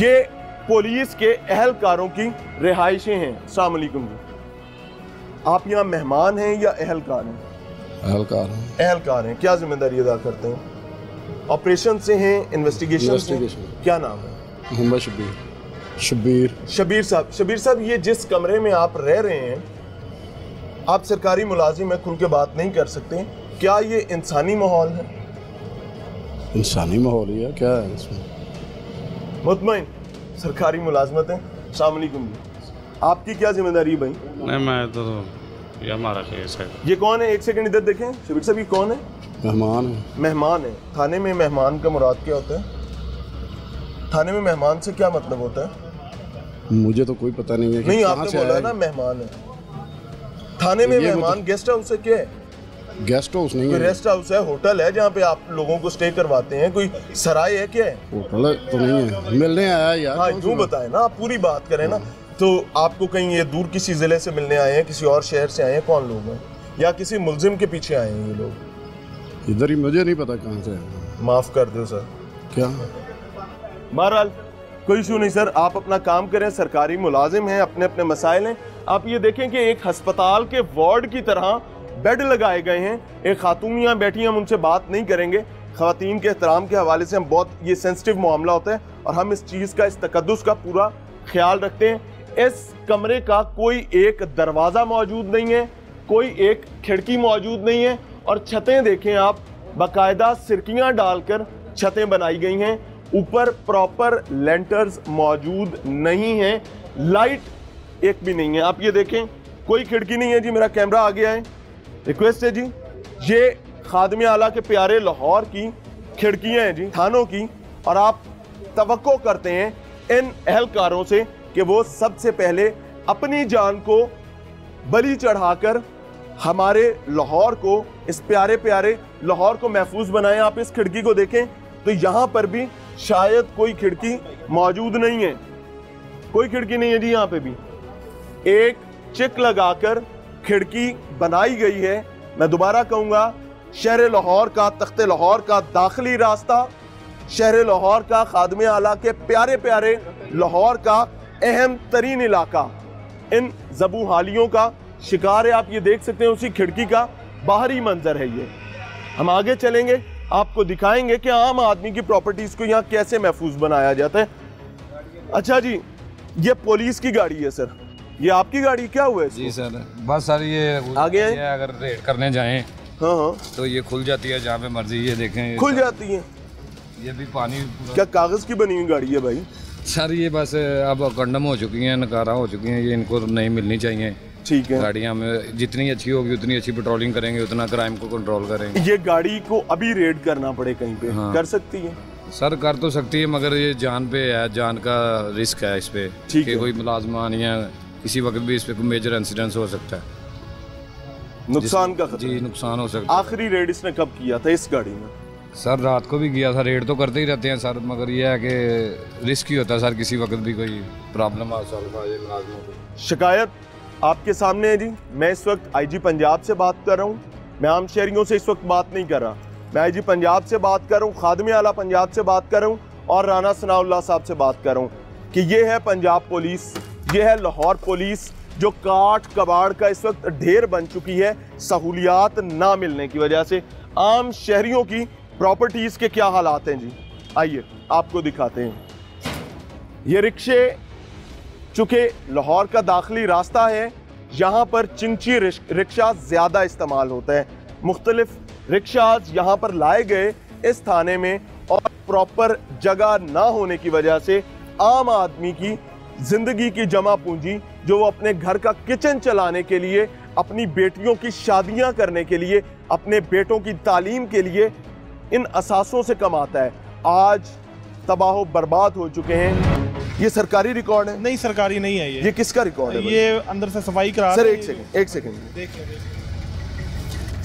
ये पुलिस के अहलकारों की रिहाइशें हैं वालेकुम जी। आप यहाँ मेहमान हैं या अहलकार हैं? एहलकार अहलकार हैं। क्या ज़िम्मेदारी अदा करते हैं? ऑपरेशन से हैं इन्वेस्टिगेशन से क्या नाम है? मोहम्मद शबीर शबीर शबीर साहब शबीर साहब ये जिस कमरे में आप रह रहे हैं आप सरकारी मुलाजिम है खुल के बात नहीं कर सकते। क्या ये इंसानी माहौल है? इंसानी माहौल ही है क्या है इसमें? मुतमिन सरकारी मुलाजमत है जी आपकी क्या ज़िम्मेदारी है भाई? नहीं मैं तो ये हमारा केस है ये कौन है? एक सेकंड इधर देखें। शबीर साहब ये कौन है? मेहमान है। मेहमान है। थाने में मेहमान का मुराद क्या होता है? थाने में मेहमान से क्या मतलब होता है? मुझे तो कोई पता नहीं है नहीं आपने बोला ना मेहमान है। थाने में मेहमान गेस्ट हाउस है क्या है? गेस्ट हाउस नहीं है। रेस्ट हाउस है होटल है जहाँ पे आप लोगों को स्टे करवाते हैं। कोई सराय है क्या? है होटल तो नहीं है। मिलने आया यार। हाँ यूँ बात? बताएँ ना आप पूरी बात करें ना। तो आपको कहीं ये दूर किसी ज़िले से मिलने आए हैं किसी और शहर से आए हैं कौन लोग हैं? या किसी मुलजिम के पीछे आए हैं ये लोग? इधर ही मुझे नहीं पता कहाँ से माफ़ कर दो सर। क्या? बहरहाल कोई इशू नहीं सर। आप अपना काम करें सरकारी मुलाजिम हैं अपने अपने मसाइल हैं। आप ये देखें कि एक हस्पताल के वार्ड की तरह बेड लगाए गए हैं। एक खातून यहाँ बैठी हम उनसे बात नहीं करेंगे। खातन के एहतराम के हवाले से हम बहुत, ये सेंसिटिव मामला होता है और हम इस चीज़ का, इस तकदस का पूरा ख्याल रखते हैं। इस कमरे का कोई एक दरवाज़ा मौजूद नहीं है, कोई एक खिड़की मौजूद नहीं है और छतें देखें आप, बाकायदा सिरकियाँ डालकर छतें बनाई गई हैं। ऊपर प्रॉपर लेंटर्स मौजूद नहीं हैं। लाइट एक भी नहीं है। आप ये देखें, कोई खिड़की नहीं है जी, मेरा कैमरा आ गया है रिक्वेस्ट है जी, ये खादम आला के प्यारे लाहौर की खिड़कियाँ हैं जी, थानों की, और आप तो करते हैं इन अहलकारों से कि वो सबसे पहले अपनी जान को बलि चढ़ाकर हमारे लाहौर को, इस प्यारे प्यारे लाहौर को महफूज बनाएँ। आप इस खिड़की को देखें तो यहाँ पर भी शायद कोई खिड़की मौजूद नहीं है। कोई खिड़की नहीं है जी, यहाँ पे भी। एक चिक लगाकर खिड़की बनाई गई है। मैं दोबारा कहूँगा, शहर लाहौर का, तख्ते लाहौर का दाखिली रास्ता, शहर लाहौर का खादम आला के प्यारे प्यारे लाहौर का अहम तरीन इलाका। इन जबू हालियों का शिकार है, आप ये देख सकते हैं उसी खिड़की का बाहरी मंजर है ये। हम आगे चलेंगे, आपको दिखाएँगे कि आम आदमी की प्रॉपर्टीज़ को यहाँ कैसे महफूज बनाया जाता है। अच्छा जी, ये पुलिस की गाड़ी है, सर। ये आपकी गाड़ी क्या हुआ है जी सर बस सर ये आगे ये अगर रेड करने जाए हाँ हाँ। तो ये खुल जाती है जहाँ पे मर्ज़ी ये देखें ये खुल जाती है। ये भी पानी क्या कागज़ की बनी हुई गाड़ी है भाई? सर ये बस अब कंडम हो चुकी हैं नकारा हो चुकी हैं ये इनको नहीं मिलनी चाहिए। ठीक है। गाड़ियाँ में जितनी अच्छी होगी उतनी अच्छी पेट्रोलिंग करेंगे उतना क्राइम को कंट्रोल करेंगे। ये गाड़ी को अभी रेड करना पड़े कहीं पे। हाँ। कर सकती है? सर कर तो सकती है मगर ये जान पे है जान का रिस्क है इस पे। ठीक है। कोई मुलाजमान या किसी वक्त भी इस पे कोई मेजर इंसिडेंस हो सकता है। नुकसान का जी नुकसान हो सकता है। आखिरी रेड इसने कब किया था इस गाड़ी में? सर रात को भी किया था रेड तो करते ही रहते हैं सर मगर ये है कि रिस्क ही होता है सर किसी वक्त भी कोई प्रॉब्लम आ सकता है शिकायत आपके सामने है जी। मैं इस वक्त आईजी पंजाब से बात कर रहा हूँ। मैं आम शहरियों से इस वक्त बात नहीं कर रहा। मैं आईजी पंजाब से बात कर रहा हूँ खादम आला पंजाब से बात कर रहा हूँ और राना सनाउल्ला साहब से बात कर रहा हूँ कि ये है पंजाब पुलिस ये है लाहौर पुलिस, जो काट कबाड़ का इस वक्त ढेर बन चुकी है सहूलियात ना मिलने की वजह से। आम शहरियों की प्रॉपर्टीज़ के क्या हालात हैं जी? आइए, आपको दिखाते हैं। ये रिक्शे, चूँकि लाहौर का दाखिली रास्ता है, यहाँ पर चिंची रिक्शा ज़्यादा इस्तेमाल होता है। मुख्तलिफ़ रिक्शाज यहाँ पर लाए गए इस थाने में और प्रॉपर जगह ना होने की वजह से आम आदमी की ज़िंदगी की जमा पूंजी जो वो अपने घर का किचन चलाने के लिए अपनी बेटियों की शादियाँ करने के लिए अपने बेटों की तालीम के लिए इन असासों से कमाता है। आज तबाह बर्बाद हो चुके हैं। ये सरकारी रिकॉर्ड है? नहीं सरकारी नहीं है ये। ये किसका रिकॉर्ड है? ये अंदर से सफ़ाई करा सर एक सेकंड एक सेकंड।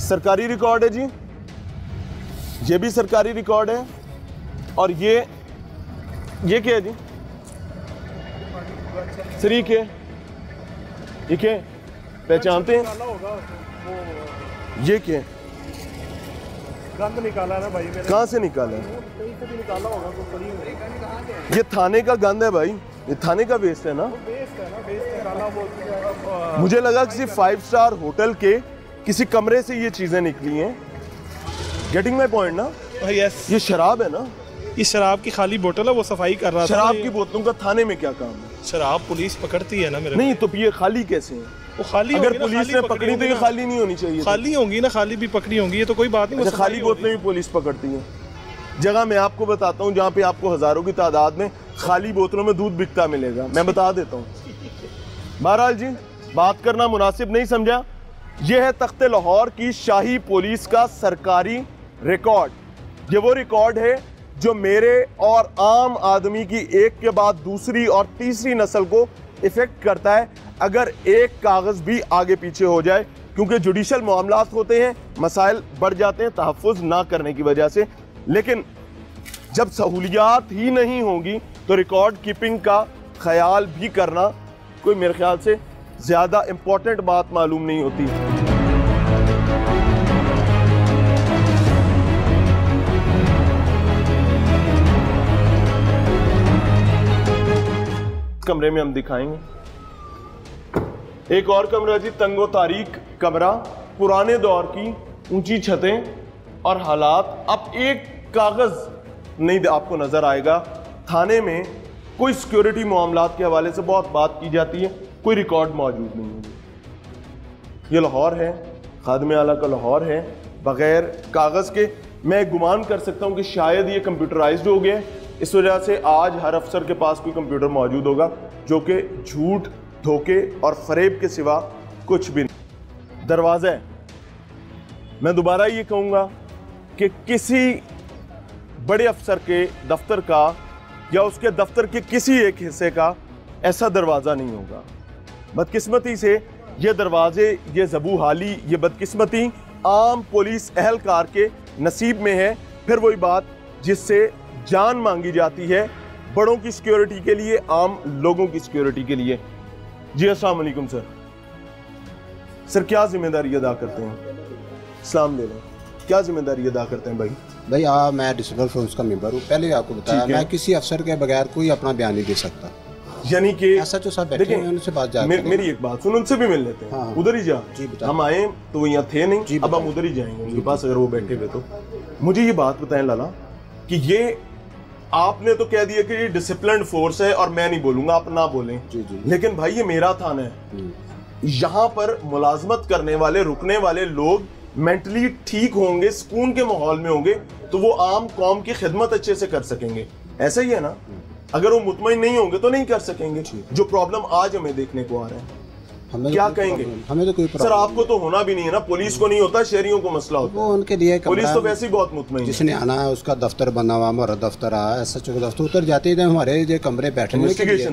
सरकारी रिकॉर्ड है जी। ये भी सरकारी रिकॉर्ड है। और ये ये क्या है जी? सर ये क्या है। ये क्या है? पहचानते हैं? ये क्या है? गंद निकाला ना भाई कहाँ से निकाला? है कहीं निकाला होगा तो ये थाने का गंद है भाई। ये थाने का वेस्ट है ना? वेस्ट है ना वेस्ट निकाला वो मुझे लगा किसी फाइव स्टार होटल के किसी कमरे से ये चीज़ें निकली हैं। गेटिंग माई पॉइंट ना? यस ये शराब है ना? इस शराब की खाली बोतल है वो सफ़ाई कर रहा था। शराब की बोतलों का थाने में क्या काम है? शराब पुलिस पकड़ती है ना मेरे नहीं तो ये खाली कैसे है? वो खाली अगर पुलिस ने पकड़ी तो ये खाली नहीं होनी चाहिए खाली होंगी ना खाली भी पकड़ी होंगी ये तो कोई बात नहीं अच्छा खाली। बोतलें भी पुलिस पकड़ती है। जगह मैं आपको बताता हूँ जहाँ पे आपको हज़ारों की तादाद में खाली बोतलों में दूध बिकता मिलेगा। मैं बता देता हूँ। बहरहाल जी बात करना मुनासिब नहीं समझा। यह है तख्त लाहौर की शाही पुलिस का सरकारी रिकॉर्ड। ये वो रिकॉर्ड है जो मेरे और आम आदमी की एक के बाद दूसरी और तीसरी नस्ल को इफ़ेक्ट करता है, अगर एक कागज़ भी आगे पीछे हो जाए, क्योंकि जुडिशल मामला होते हैं, मसाइल बढ़ जाते हैं तहफ़ ना करने की वजह से। लेकिन जब सहूलियात ही नहीं होंगी तो रिकॉर्ड कीपिंग का ख्याल भी करना कोई मेरे ख्याल से ज़्यादा इम्पोर्टेंट बात मालूम नहीं होती। कमरे में हम दिखाएँगे। एक और कमरा जी, तंगो तारीख कमरा। पुराने दौर की ऊँची छतें और हालात। अब एक कागज़ नहीं आपको नज़र आएगा। थाने में कोई सिक्योरिटी मामला के हवाले से बहुत बात की जाती है। कोई रिकॉर्ड मौजूद नहीं है। ये लाहौर है। खादम आला का लाहौर है। बगैर कागज़ के मैं गुमान कर सकता हूँ कि शायद ये कंप्यूटराइज्ड हो गया इस वजह से आज हर अफसर के पास कोई कंप्यूटर मौजूद होगा, जो कि झूठ, धोखे और फरेब के सिवा कुछ भी नहीं। दरवाज़ा है। मैं दोबारा ये कहूँगा कि किसी बड़े अफसर के दफ्तर का या उसके दफ्तर के किसी एक हिस्से का ऐसा दरवाज़ा नहीं होगा। बदकिस्मती से ये दरवाजे, ये जबू हाली ये बदकिस्मती आम पुलिस अहलकार के नसीब में है। फिर वही बात जिससे जान मांगी जाती है बड़ों की सिक्योरिटी के लिए आम लोगों की सिक्योरिटी के लिए। जी अस्सलाम वालेकुम सर। सर क्या ज़िम्मेदारी अदा करते हैं? सलाम ले लें क्या ज़िम्मेदारी अदा करते हैं भाई? भाई हाँ मैं डिसिप्लिन फोर्स का मेंबर हूँ। पहले आपको बताया मैं किसी अफसर के बगैर कोई अपना बयान नहीं दे सकता। यानी कि ऐसा जो सब बैठे हैं उनसे बात जा मे, मेरी एक बात सुन उनसे भी मिल लेते हैं। हाँ, हाँ। उधर ही जा। जी, हम आए तो वो यहाँ थे नहीं। अब हम उधर ही जाएँगे। उनके पास अगर वो बैठे हुए तो। मुझे ये बात बताएँ लाला कि ये आपने तो कह दिया कि ये डिसिप्लिन फोर्स है और मैं नहीं बोलूँगा आप ना बोलें। जी जी। लेकिन भाई ये मेरा थाना है। हम्म। यहाँ पर मुलाजमत करने वाले रुकने वाले लोग मेंटली ठीक होंगे सुकून के माहौल में होंगे तो वो आम कौम की खिदमत अच्छे से कर सकेंगे। ऐसा ही है ना? अगर वो मुतमिन नहीं होंगे तो नहीं कर सकेंगे। जो प्रॉब्लम आज हमें देखने को आ रहा है। हमें तो क्या कोई कहेंगे? हमें तो कोई सर आपको तो होना भी नहीं है ना पुलिस को नहीं होता शहरियों को मसला होता वो है। उनके लिए पुलिस तो वैसे ही बहुत मुतमिन जिसने आना है उसका दफ्तर बना हुआ हमारा दफ्तर आया एस एच ओ का दफ्तर उतर जाते हैं हमारे जो कमरे बैठने के लिए।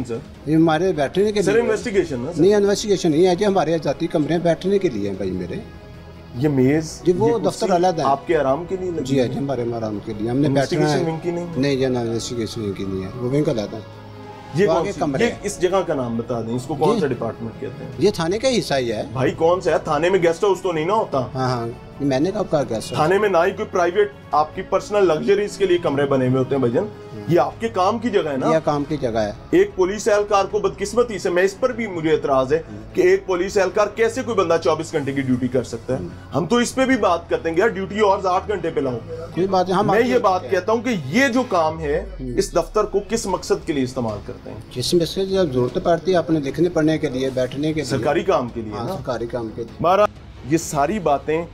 ये हमारे बैठने के लिए। इन्वेस्टिगेशन नहीं इन्वेस्टिगेशन नहीं है जी हमारे जाती कमरे बैठने के लिए भाई मेरे। ये मेज जी, वो दफ्तर अलग है। आपके आराम के लिए जी है? जी हमारे आराम के लिए। हमने बैठना है। नहीं जी ना इन्वेस्टिगेशन की नहीं है। वो विंग लाता है। ये कौन आगे कमरे ये इस जगह का नाम बता दें इसको कौन सा डिपार्टमेंट कहते हैं? ये थाने का हिस्सा ही है। भाई कौन सा है? थाने में गेस्ट हाउस तो नहीं ना होता? हाँ हाँ। मैंने कब कहा गेस्ट थाने में ना ही कोई प्राइवेट आपकी पर्सनल लग्जरीज के लिए कमरे बने हुए होते हैं भजन। ये आपके काम की जगह है ना? ये काम की जगह है। एक पुलिस एहलकार को बदकिस्मती से मैं इस पर भी मुझे एतराज़ है कि एक पुलिस एहलकार कैसे कोई बंदा 24 घंटे की ड्यूटी कर सकता है? हम तो इस पे भी बात करते हैं यार ड्यूटी और आठ घंटे पे लाओ। कोई बात हम मैं ये बात कहता हूँ कि ये जो काम है इस दफ्तर को किस मकसद के लिए इस्तेमाल करते हैं? जिसमें से जब ज़रूरत पड़ती है अपने लिखने पढ़ने के लिए बैठने के सरकारी काम के लिए हाँ सरकारी काम के लिए। हमारा ये सारी बातें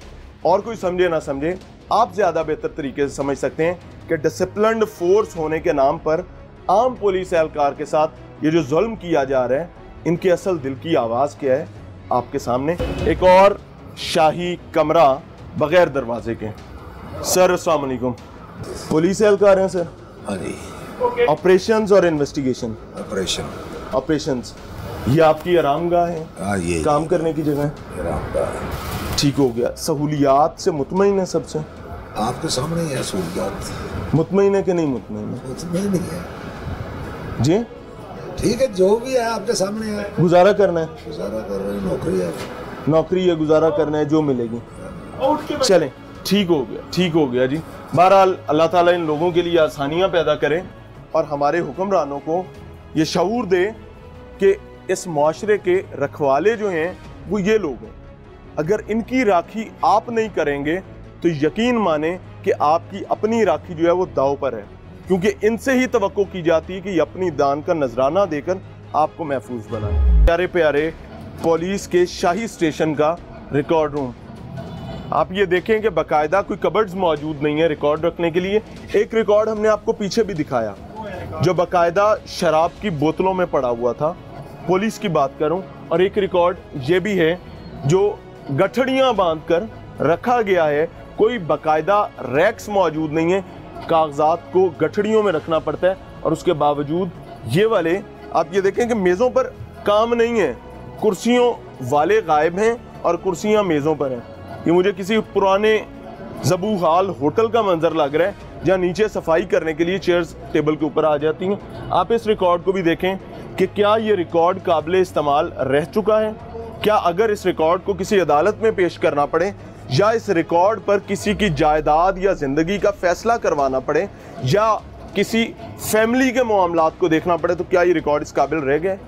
और कोई समझे ना समझे आप ज़्यादा बेहतर तरीके से समझ सकते हैं कि डिसिप्लिन्ड फोर्स होने के नाम पर आम पुलिस एहलकार के साथ ये जो जुल्म किया जा रहा है इनके असल दिल की आवाज़ क्या है? आपके सामने एक और शाही कमरा बगैर दरवाजे के। सर अस्सलाम वालेकुम। पुलिस एहलकार हैं सर? हाँ जी। ऑपरेशंस और इन्वेस्टिगेशन ऑपरेशन ऑपरेशन ये आपकी आरामगाह है? हाँ ये काम करने की जगह है? आराम। ठीक हो गया। सहूलियात से मुतमिन है सबसे? आपके सामने ही सहूलियात। मुतमिन है कि नहीं मुतमिन उसमें है। जी? ठीक है जो भी है आपके सामने है। गुजारा करना है। गुजारा कर रहे हैं नौकरी है। नौकरी है गुजारा करना है जो मिलेगी। चलें ठीक हो गया ठीक हो गया जी। बहरहाल अल्लाह ताला इन लोगों के लिए आसानियाँ पैदा करें और हमारे हुक्मरानों को ये शऊर दे कि इस माशरे के रखवाले जो हैं वो ये लोग हैं। अगर इनकी राखी आप नहीं करेंगे तो यकीन माने कि आपकी अपनी राखी जो है वो दाव पर है। क्योंकि इनसे ही तो की जाती है कि अपनी दान का नजराना देकर आपको महफूज बनाए। प्यारे प्यारे, पुलिस के शाही स्टेशन का रिकॉर्ड रूम आप ये देखें कि बाकायदा कोई कबर्ड्स मौजूद नहीं है रिकॉर्ड रखने के लिए। एक रिकॉर्ड हमने आपको पीछे भी दिखाया, जो बाकायदा शराब की बोतलों में पड़ा हुआ था। पुलिस की बात करूँ, और एक रिकॉर्ड ये भी है, जो गठड़ियाँ बांधकर रखा गया है। कोई बाकायदा रैक्स मौजूद नहीं है कागजात को गठड़ियों में रखना पड़ता है और उसके बावजूद ये वाले, आप ये देखें कि मेज़ों पर काम नहीं है। कुर्सियों वाले गायब हैं और कुर्सियाँ मेज़ों पर हैं। ये मुझे किसी पुराने जबू हाल होटल का मंजर लग रहा है, जहाँ नीचे सफ़ाई करने के लिए चेयर्स टेबल के ऊपर आ जाती हैं। आप इस रिकॉर्ड को भी देखें कि क्या ये रिकॉर्ड काबिल इस्तेमाल रह चुका है? क्या अगर इस रिकॉर्ड को किसी अदालत में पेश करना पड़े या इस रिकॉर्ड पर किसी की जायदाद या ज़िंदगी का फैसला करवाना पड़े या किसी फैमिली के मामला को देखना पड़े तो क्या ये रिकॉर्ड इस काबिल रह गए?